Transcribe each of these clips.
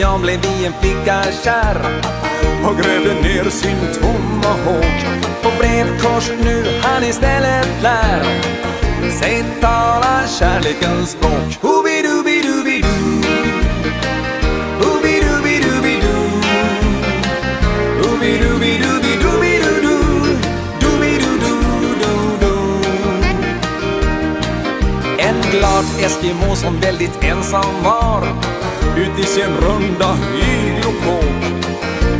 Jag blev i en flicka kär. Och grävde ner sin tomahawk på brevkors nu han istället lär. Sig tala kärlekens språk. Hoobidoobidoobidoo. En glad Eskimo som väldigt ensam var ut i sin runda iglokåk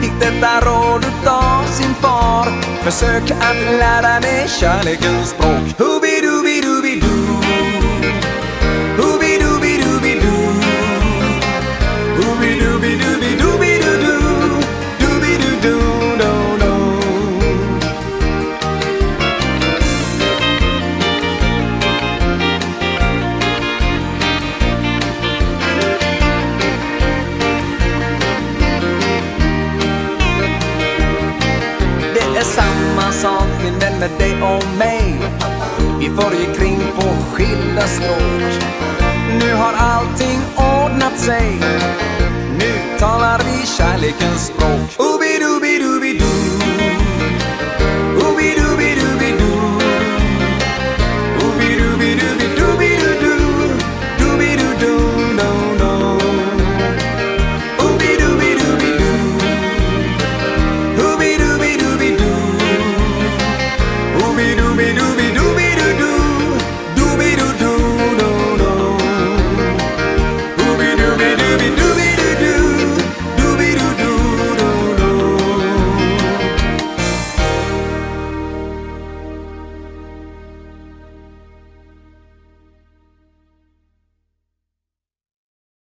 fick detta råd utav sin far. Försök att lära dig kärlekens språk. Hoobidoobidoobidoo Hoobidoobidoobidoo Hoobidoobidoobidoobidoodoo Doobidoo-doo-doo-doo är samma sak. Min vän med dig och mig. Vi får ju kring på skilda stråk Nu har allting ordnat sig. Nu talar vi kärlekens språk.